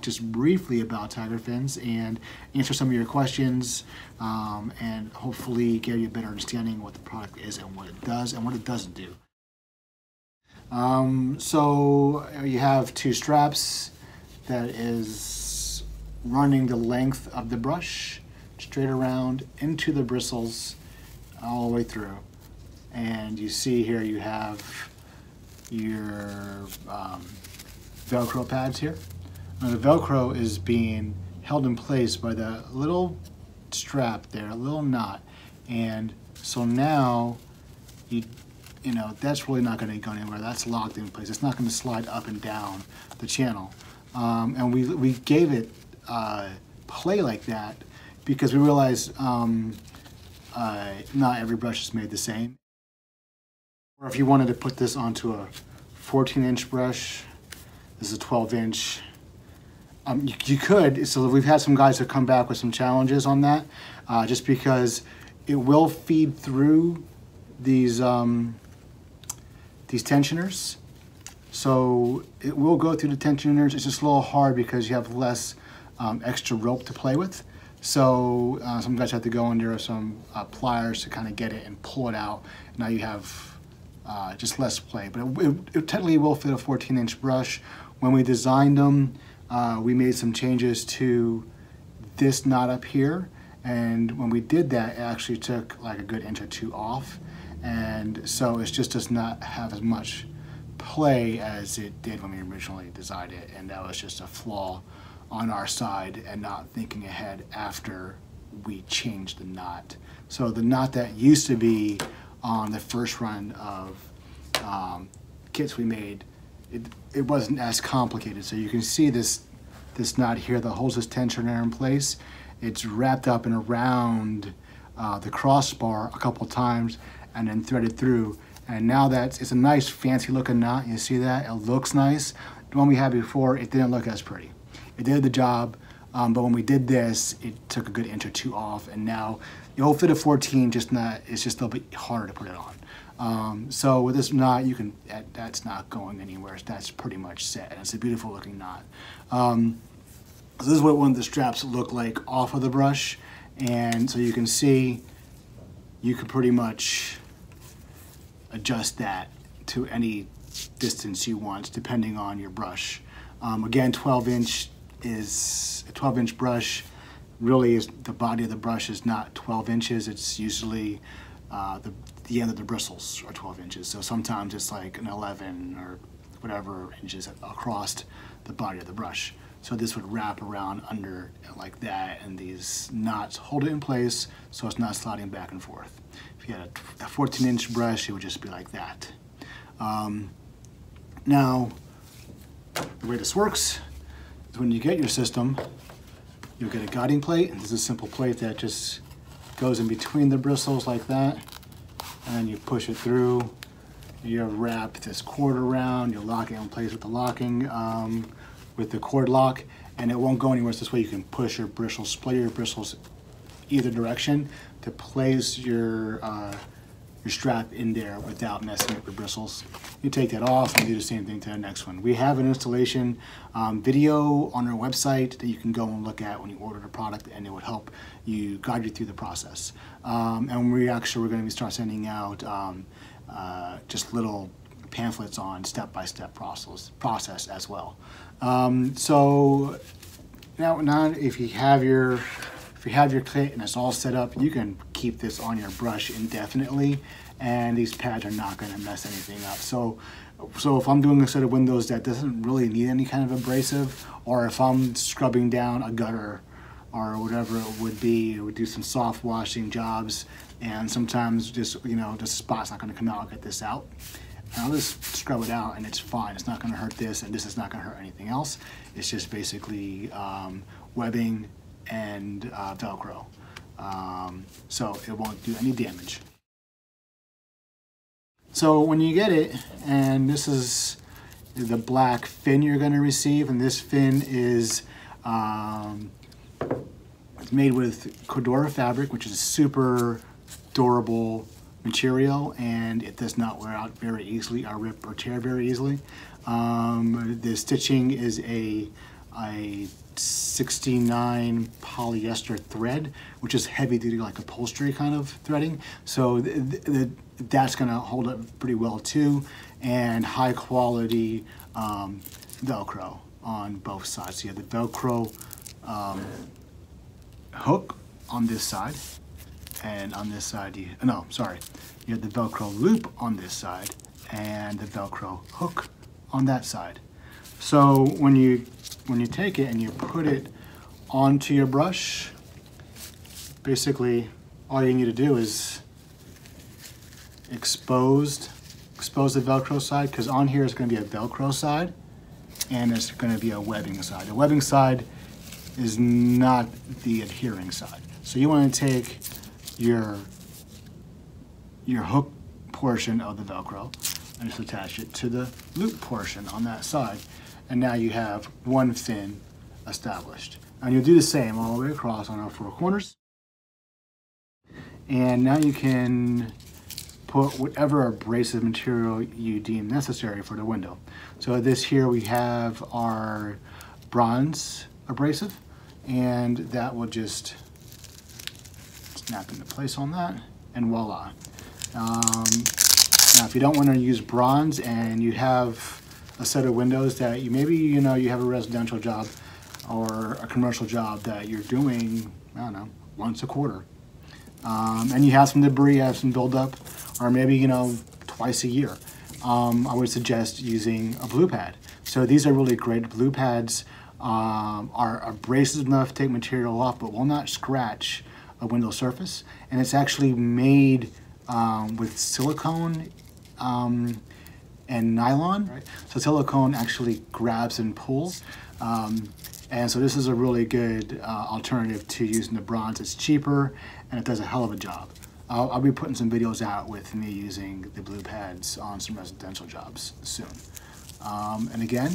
talk just briefly about tiger fins and answer some of your questions um, and hopefully give you a better understanding of what the product is and what it does and what it doesn't do. Um, so you have two straps that is running the length of the brush straight around into the bristles all the way through. And you see here you have your um, Velcro pads here. Now the Velcro is being held in place by that little strap there, a little knot. And so now you you know, that's really not going to go anywhere. That's locked in place. It's not going to slide up and down the channel. Um, and we, we gave it uh, play like that because we realized um, uh, not every brush is made the same. Or if you wanted to put this onto a 14 inch brush, this is a 12 inch, um, you, you, could, so we've had some guys that come back with some challenges on that, uh, just because it will feed through these, um, these tensioners. So it will go through the tensioners. It's just a little hard because you have less um, extra rope to play with. So uh, some guys have to go under some uh, pliers to kind of get it and pull it out. Now you have uh, just less play, but it, it, it, technically will fit a 14 inch brush. When we designed them, uh, we made some changes to this knot up here. And when we did that, it actually took like a good inch or two off. And so it just does not have as much play as it did when we originally designed it. And that was just a flaw on our side and not thinking ahead after we changed the knot. So the knot that used to be on the first run of um, kits we made, it, it wasn't as complicated. So you can see this, this knot here that holds this tensioner in place. It's wrapped up and around uh, the crossbar a couple times and then threaded through. And now that's, it's a nice fancy looking knot. You see that? It looks nice. The one we had before, it didn't look as pretty. It did the job, um, but when we did this, it took a good inch or two off, and now the old fit of 14 just not, it's just a little bit harder to put it on. Um, so with this knot, you can, that, that's not going anywhere. That's pretty much set, and it's a beautiful looking knot. Um, so this is what one of the straps look like off of the brush, and so you can see, you can pretty much adjust that to any distance you want, depending on your brush. Um, again, 12 inch is a 12 inch brush really is the body of the brush is not 12 inches it's usually uh, the, the end of the bristles are 12 inches so sometimes it's like an 11 or whatever inches across the body of the brush so this would wrap around under like that and these knots hold it in place so it's not sliding back and forth if you had a, 14 inch brush it would just be like that um, now the way this works is when you get your system, you'll get a guiding plate. This is a simple plate that just goes in between the bristles like that. And you push it through. You wrap this cord around, you lock it in place with the locking, um, with the cord lock, and it won't go anywhere. So this way you can push your bristles, splay your bristles either direction to place your uh, your strap in there without messing up your bristles. You take that off and do the same thing to the next one. We have an installation um, video on our website that you can go and look at when you order the product and it would help you guide you through the process. Um, and we actually, we're gonna be start sending out um, uh, just little pamphlets on step-by-step -step process, process as well. Um, so now, now if you have your if you have your kit and it's all set up, you can keep this on your brush indefinitely and these pads are not going to mess anything up. So, so if I'm doing a set of windows that doesn't really need any kind of abrasive or if I'm scrubbing down a gutter or whatever it would be, it would do some soft washing jobs and sometimes just, you know, the spot's not going to come out, I'll get this out. And I'll just scrub it out and it's fine. It's not going to hurt this and this is not going to hurt anything else. It's just basically um, webbing and uh, Velcro. Um, so it won't do any damage. So when you get it, and this is the black fin you're going to receive, and this fin is um, made with Cordura fabric, which is a super durable material, and it does not wear out very easily or rip or tear very easily. Um, the stitching is a a 69 polyester thread, which is heavy duty like upholstery kind of threading. So th th that's gonna hold up pretty well too. And high quality um, Velcro on both sides. So you have the Velcro um, hook on this side and on this side you, no, sorry. You have the Velcro loop on this side and the Velcro hook on that side. So when you when you take it and you put it onto your brush, basically all you need to do is exposed expose the Velcro side because on here is going to be a Velcro side and it's going to be a webbing side. The webbing side is not the adhering side. So you want to take your your hook portion of the Velcro and just attach it to the loop portion on that side. And now you have one fin established. And you'll do the same all the way across on our four corners. And now you can put whatever abrasive material you deem necessary for the window. So this here we have our bronze abrasive and that will just snap into place on that and voila. Um, now if you don't want to use bronze and you have a set of windows that you maybe you know you have a residential job or a commercial job that you're doing, I don't know, once a quarter. Um, and you have some debris, have some buildup, or maybe, you know, twice a year. Um, I would suggest using a blue pad. So these are really great. Blue pads um, are abrasive enough to take material off, but will not scratch a window surface. And it's actually made um, with silicone um, and nylon. Right? So silicone actually grabs and pulls. Um, and so this is a really good uh, alternative to using the bronze. It's cheaper and it does a hell of a job. I'll, I'll, be putting some videos out with me using the blue pads on some residential jobs soon. Um, and again,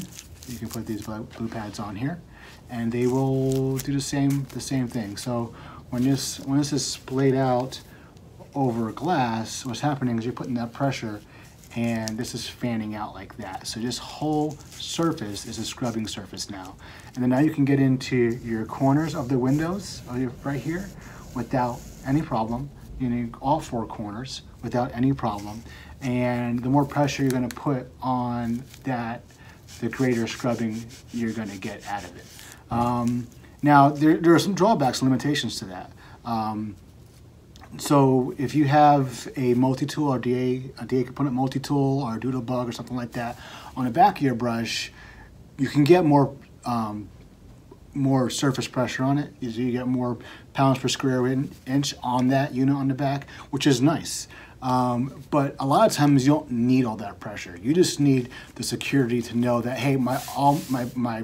you can put these blue pads on here and they will do the same the same thing. So when this when this is splayed out over glass, what's happening is you're putting that pressure and this is fanning out like that. So this whole surface is a scrubbing surface now. And then now you can get into your corners of the windows right here without any problem. You need all four corners without any problem. And the more pressure you're gonna put on that, the greater scrubbing you're gonna get out of it. Um, now, there, there, are some drawbacks and limitations to that. Um, so if you have a multi-tool or DA, a DA component multi-tool or a Doodlebug or something like that on the back of your brush, you can get more um, more surface pressure on it. You get more pounds per square inch on that unit on the back, which is nice. Um, but a lot of times you don't need all that pressure. You just need the security to know that hey, my all my my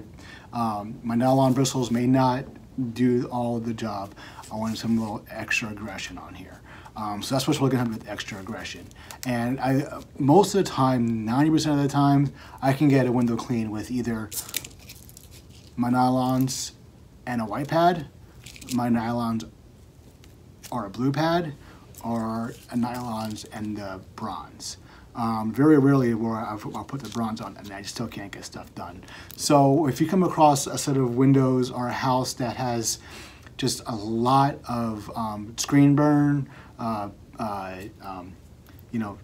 um, my nylon bristles may not do all of the job. I wanted some little extra aggression on here. Um, so that's what we're looking at with extra aggression. And I, most of the time, 90% of the time, I can get a window clean with either my nylons and a white pad, my nylons or a blue pad, or a nylons and the bronze. Um, very rarely where I've, I'll put the bronze on and I still can't get stuff done. So if you come across a set of windows or a house that has just a lot of um, screen burn, uh, uh, um, you know,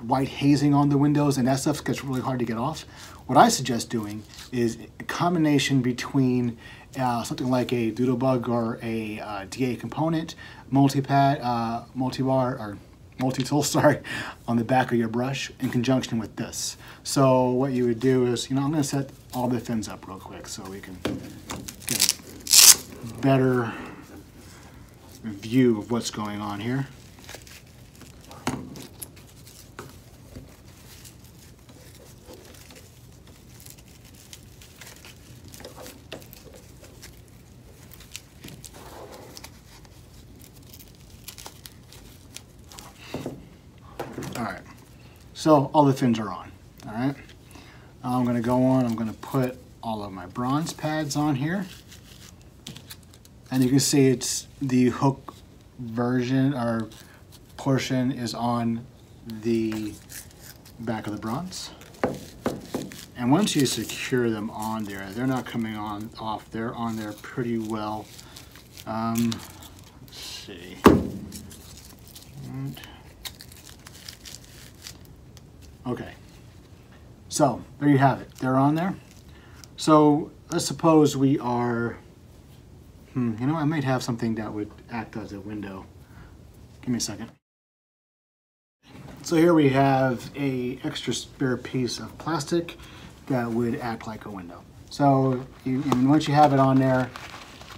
white hazing on the windows and that stuff gets really hard to get off. What I suggest doing is a combination between uh, something like a Doodlebug or a uh, DA component, multi-pad, uh, multi-bar, or multi-tool, sorry, on the back of your brush in conjunction with this. So what you would do is, you know, I'm gonna set all the fins up real quick so we can better view of what's going on here. All right, so all the fins are on, all right? I'm gonna go on, I'm gonna put all of my bronze pads on here. And you can see it's the hook version or portion is on the back of the bronze. And once you secure them on there, they're not coming on off. They're on there pretty well. Um, let's see. And- Okay. So there you have it. They're on there. So let's suppose we are. Hmm, you know, I might have something that would act as a window. Give me a second. So here we have a extra spare piece of plastic that would act like a window. So you, once you have it on there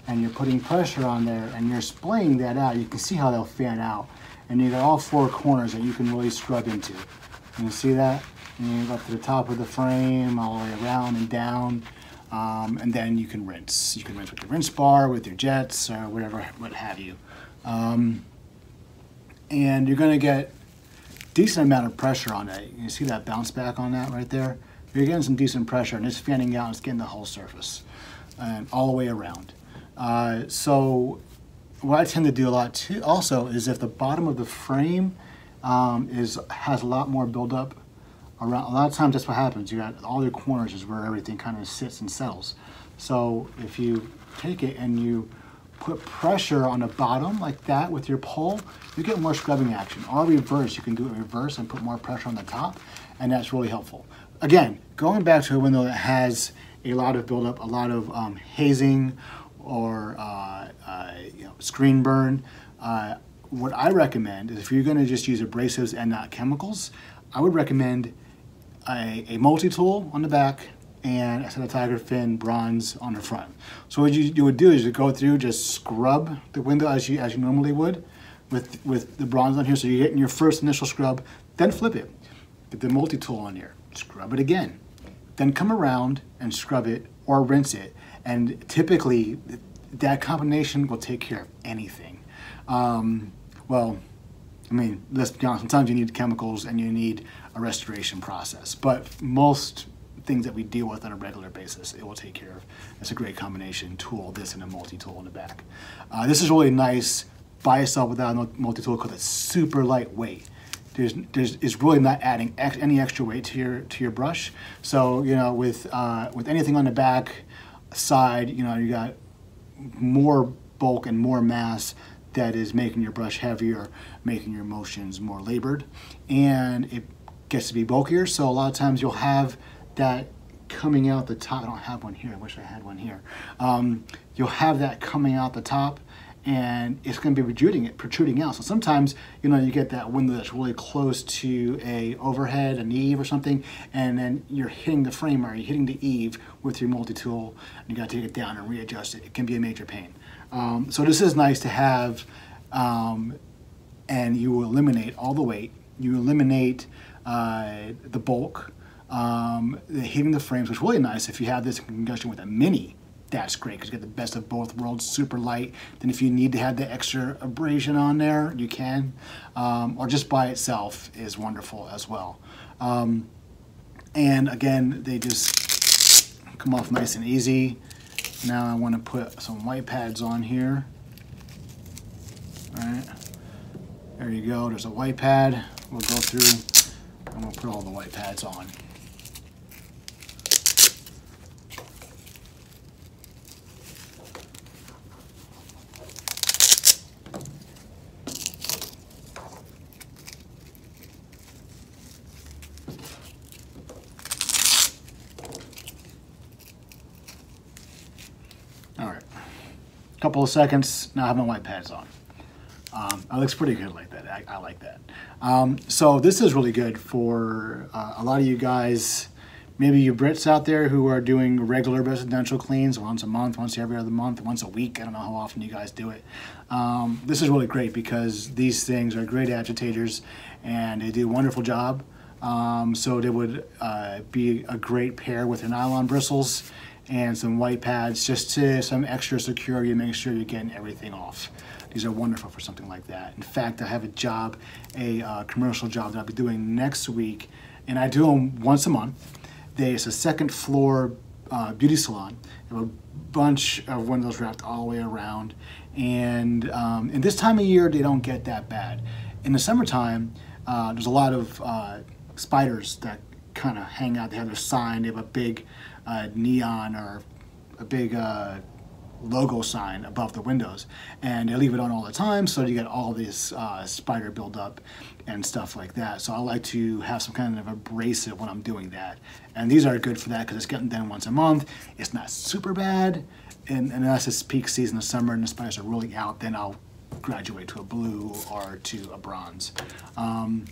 and you're putting pressure on there and you're splaying that out, you can see how they'll fan out. And you got all four corners that you can really scrub into. You can see that? And you go up to the top of the frame, all the way around and down. Um, and then you can rinse. You can rinse with your rinse bar, with your jets, or whatever, what have you. Um, and you're gonna get decent amount of pressure on it. You see that bounce back on that right there? You're getting some decent pressure and it's fanning out, it's getting the whole surface and all the way around. Uh, so what I tend to do a lot too also is if the bottom of the frame um, is has a lot more buildup around, a lot of times that's what happens. You got all your corners is where everything kind of sits and settles. So if you take it and you put pressure on the bottom like that with your pole, you get more scrubbing action. Or reverse, you can do it reverse and put more pressure on the top, and that's really helpful. Again, going back to a window that has a lot of buildup, a lot of um, hazing or uh, uh, you know, screen burn, uh, what I recommend is if you're going to just use abrasives and not chemicals, I would recommend a, a multi-tool on the back and a set of tiger fin bronze on the front. So what you, you would do is you go through, just scrub the window as you as you normally would with with the bronze on here. So you're getting your first initial scrub, then flip it. Get the multi-tool on here, scrub it again. Then come around and scrub it or rinse it. And typically that combination will take care of anything. Um, well, I mean, let's be honest, sometimes you need chemicals and you need a restoration process. But most things that we deal with on a regular basis, it will take care of. It's a great combination tool, this and a multi-tool in the back. Uh, this is really nice by itself without a multi-tool because it's super lightweight. There's, there's, it's really not adding ex any extra weight to your to your brush. So you know, with uh, with anything on the back side, you know, you got more bulk and more mass that is making your brush heavier, making your motions more labored, and it gets to be bulkier. So a lot of times you'll have that coming out the top. I don't have one here. I wish I had one here. Um, you'll have that coming out the top and it's going to be protruding it protruding out. So sometimes you know you get that window that's really close to a overhead, an eave or something, and then you're hitting the frame or you're hitting the eave with your multi-tool, and you got to take it down and readjust it. It can be a major pain. Um, so this is nice to have, um, and you eliminate all the weight. You eliminate uh, the bulk um, hitting the frames which is really nice. If you have this in conjunction with a mini that's great because you get the best of both worlds super light. Then if you need to have the extra abrasion on there you can. Um, or just by itself is wonderful as well. Um, and again they just come off nice and easy now I want to put some white pads on here. All right. There you go. There's a white pad. We'll go through and we'll put all the white pads on All right, couple of seconds, now I have my white pads on. Um, it looks pretty good like that, I, I like that. Um, so this is really good for uh, a lot of you guys, maybe you Brits out there who are doing regular residential cleans once a month, once every other month, once a week. I don't know how often you guys do it. Um, this is really great because these things are great agitators and they do a wonderful job. Um, so they would uh, be a great pair with your nylon bristles and some white pads just to some extra security and make sure you're getting everything off. These are wonderful for something like that. In fact, I have a job, a uh, commercial job that I'll be doing next week, and I do them once a month. There's a second floor uh, beauty salon. Have a bunch of windows wrapped all the way around, and um, in this time of year, they don't get that bad. In the summertime, uh, there's a lot of uh, spiders that kind of hang out. They have their sign. They have a big uh, neon or a big uh, logo sign above the windows, and I leave it on all the time, so you get all this uh, spider buildup and stuff like that. So I like to have some kind of abrasive when I'm doing that, and these are good for that because it's getting done once a month. It's not super bad, and, and unless it's peak season of summer and the spiders are really out, then I'll graduate to a blue or to a bronze. Um,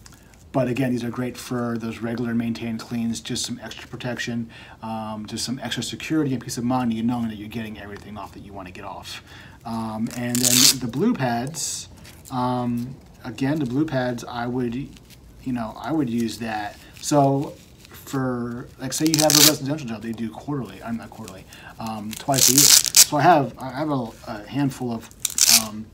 but again, these are great for those regular maintained cleans, just some extra protection, um, just some extra security and peace of mind, you knowing that you're getting everything off that you want to get off. Um, and then the blue pads, um, again, the blue pads, I would, you know, I would use that. So for, like say you have a residential job, they do quarterly, I'm not quarterly, um, twice a year. So I have, I have a, a handful of um,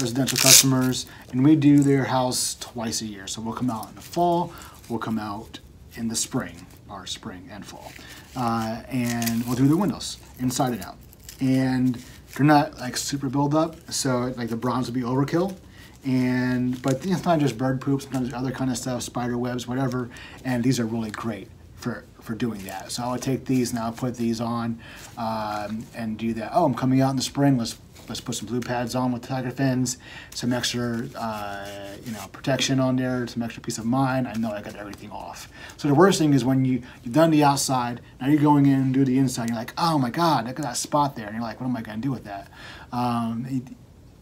residential customers, and we do their house twice a year. So we'll come out in the fall, we'll come out in the spring, our spring and fall, uh, and we'll do the windows inside and out. And they're not like super build up, so like the bronze would be overkill. And but it's not just bird poop, sometimes other kind of stuff, spider webs, whatever. And these are really great for for doing that. So I would take these and I'll put these on um, and do that. Oh, I'm coming out in the spring. Let's let's put some blue pads on with tiger fins, some extra, uh, you know, protection on there, some extra peace of mind. I know I got everything off. So the worst thing is when you, you've done the outside, now you're going in and do the inside, you're like, oh my God, look at that spot there. And you're like, what am I gonna do with that? Um,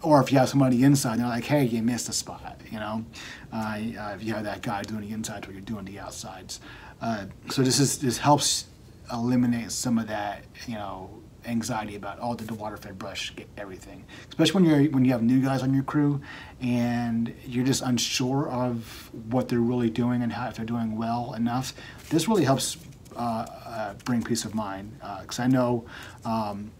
or if you have somebody inside, they're like, hey, you missed a spot, you know? Uh, if you have that guy doing the insides while you're doing the outsides. Uh, so this is this helps eliminate some of that, you know, anxiety about oh did the water fed brush get everything? Especially when you're when you have new guys on your crew and you're just unsure of what they're really doing and how if they're doing well enough this really helps uh, uh, bring peace of mind because uh, I know um,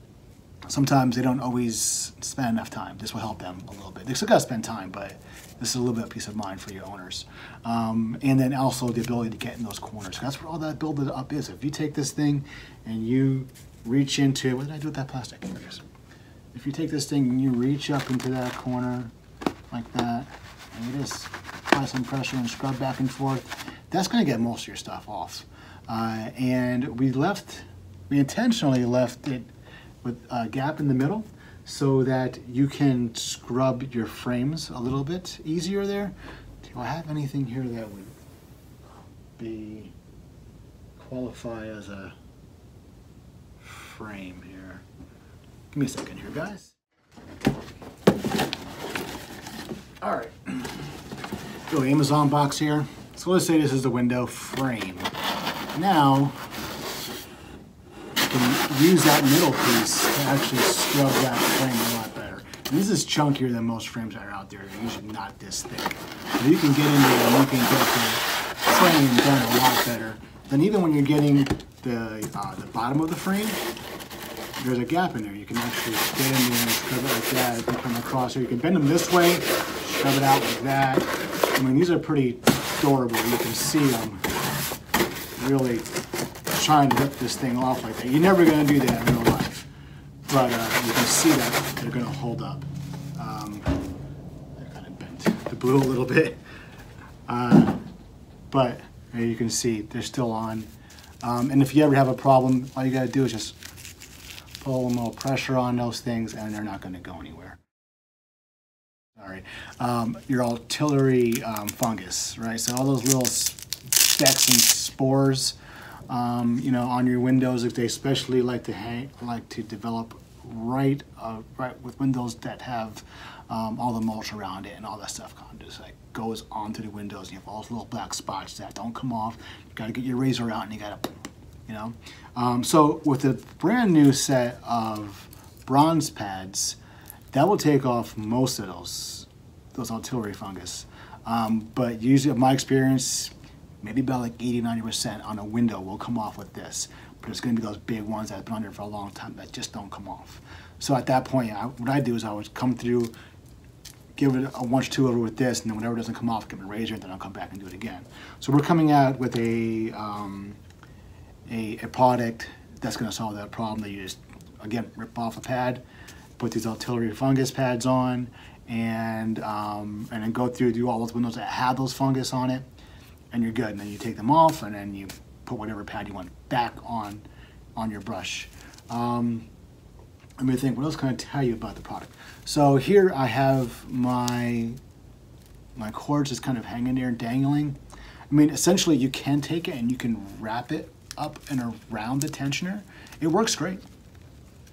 sometimes they don't always spend enough time. This will help them a little bit. They still got to spend time but this is a little bit of peace of mind for your owners. Um, and then also the ability to get in those corners that's where all that build it up is. If you take this thing and you reach into, what did I do with that plastic? If you take this thing and you reach up into that corner like that, and you just apply some pressure and scrub back and forth, that's gonna get most of your stuff off. Uh, and we left, we intentionally left it with a gap in the middle so that you can scrub your frames a little bit easier there. Do I have anything here that would be qualify as a frame here. Give me a second here, guys. All right, little Amazon box here. So let's say this is the window frame. Now, you can use that middle piece to actually scrub that frame a lot better. And this is chunkier than most frames that are out there. They're usually not this thick. So you can get in there and you can get the frame done a lot better than even when you're getting the, uh, the bottom of the frame there's a gap in there. You can actually get in there and scrub it like that. Come across here. You can bend them this way, shove it out like that. I mean, these are pretty durable. You can see them really trying to rip this thing off like that. You're never going to do that in real life. But uh, you can see that they're going to hold up. Um, they're kind of bent the blue a little bit. Uh, but you can see they're still on. Um, and if you ever have a problem, all you got to do is just pull a little pressure on those things and they're not going to go anywhere. Sorry. Um, your artillery um, fungus, right? So all those little specks and spores, um, you know, on your windows, if they especially like to hang, like to develop right, uh, right with windows that have um, all the mulch around it and all that stuff kind of just like goes onto the windows. And you have all those little black spots that don't come off. You got to get your razor out and you got to you know. Um, so with a brand new set of bronze pads, that will take off most of those those artillery fungus. Um, but usually, my experience, maybe about like 80, 90% on a window will come off with this. But it's going to be those big ones that have been on there for a long time that just don't come off. So at that point, I, what I do is I would come through, give it a once two over with this, and then whenever it doesn't come off, give it a razor, and then I'll come back and do it again. So we're coming out with a um, a, a product that's going to solve that problem. That you just, again, rip off a pad, put these artillery fungus pads on, and, um, and then go through, do all those windows that have those fungus on it, and you're good. And then you take them off, and then you put whatever pad you want back on on your brush. Um, let me think, what else can I tell you about the product? So here I have my my cords just kind of hanging there and dangling. I mean, essentially you can take it and you can wrap it up and around the tensioner. It works great.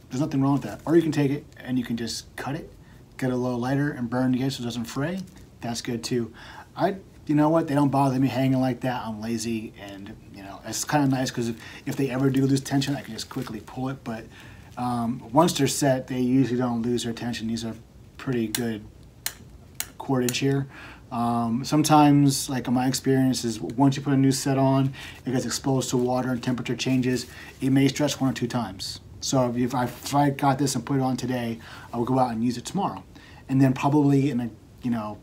There's nothing wrong with that. Or you can take it and you can just cut it, get a little lighter and burn the edge so it doesn't fray. That's good too. I, you know what? They don't bother me hanging like that. I'm lazy and, you know, it's kind of nice because if, if they ever do lose tension, I can just quickly pull it. But um, once they're set, they usually don't lose their tension. These are pretty good cordage here. Um, sometimes, like in my experience, is once you put a new set on, it gets exposed to water and temperature changes. It may stretch one or two times. So if I, if I got this and put it on today, I would go out and use it tomorrow. And then probably in a, you know,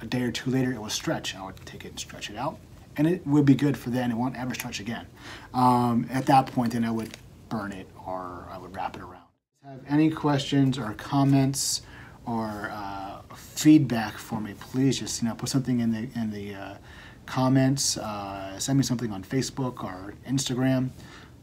a day or two later, it will stretch. I would take it and stretch it out. And it would be good for then. It won't ever stretch again. Um, at that point, then I would burn it or I would wrap it around. Have any questions or comments or uh, feedback for me, please just you know put something in the in the uh, comments. Uh, send me something on Facebook or Instagram.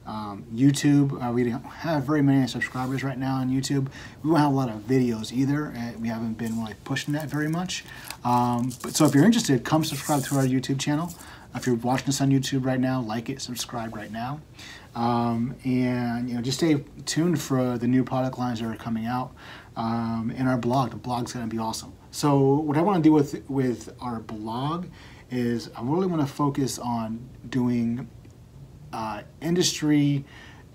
Um, YouTube, uh, we don't have very many subscribers right now on YouTube. We don't have a lot of videos either. Uh, we haven't been really pushing that very much. Um, but so if you're interested, come subscribe to our YouTube channel. If you're watching this on YouTube right now, like it, subscribe right now. Um, and you know, just stay tuned for the new product lines that are coming out um, in our blog. The blog's to be awesome. So what I want to do with with our blog is I really want to focus on doing uh, industry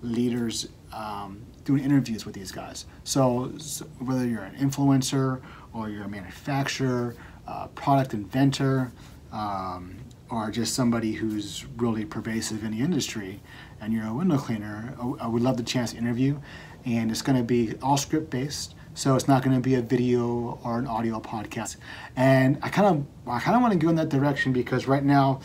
leaders um, doing interviews with these guys. So, so, whether you're an influencer or you're a manufacturer, uh, product inventor, um, or just somebody who's really pervasive in the industry, and you're a window cleaner, I would love the chance to interview. And it's going to be all script based. So it's not going to be a video or an audio podcast. And I kind of I kind of want to go in that direction because right now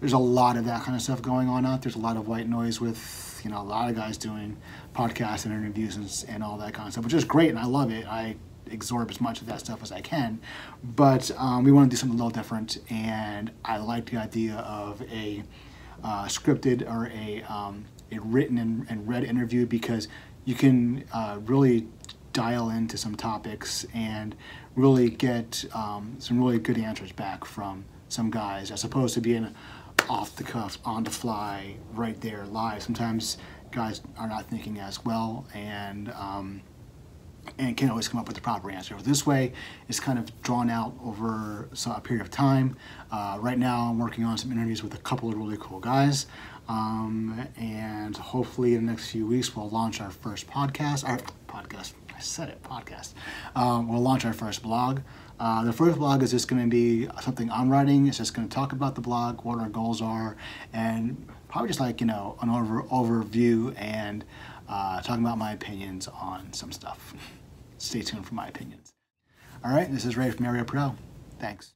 there's a lot of that kind of stuff going on out. There's a lot of white noise with you know a lot of guys doing podcasts and interviews and, and all that kind of stuff, which is great and I love it. I absorb as much of that stuff as I can, but um, we want to do something a little different. And I like the idea of a uh, scripted or a um, a written and, and read interview because you can uh, really dial into some topics and really get um, some really good answers back from some guys as opposed to being off the cuff, on the fly, right there, live. Sometimes guys are not thinking as well and um, and can't always come up with the proper answer. This way, it's kind of drawn out over a period of time. Uh, right now, I'm working on some interviews with a couple of really cool guys. Um, and hopefully, in the next few weeks, we'll launch our first podcast. Our podcast, I said it, podcast. Um, we'll launch our first blog. Uh, the first blog is just going to be something I'm writing. It's just going to talk about the blog, what our goals are, and probably just like, you know, an over, overview and uh, talking about my opinions on some stuff. Stay tuned for my opinions. All right, this is Ray from Aeria Pro. Thanks.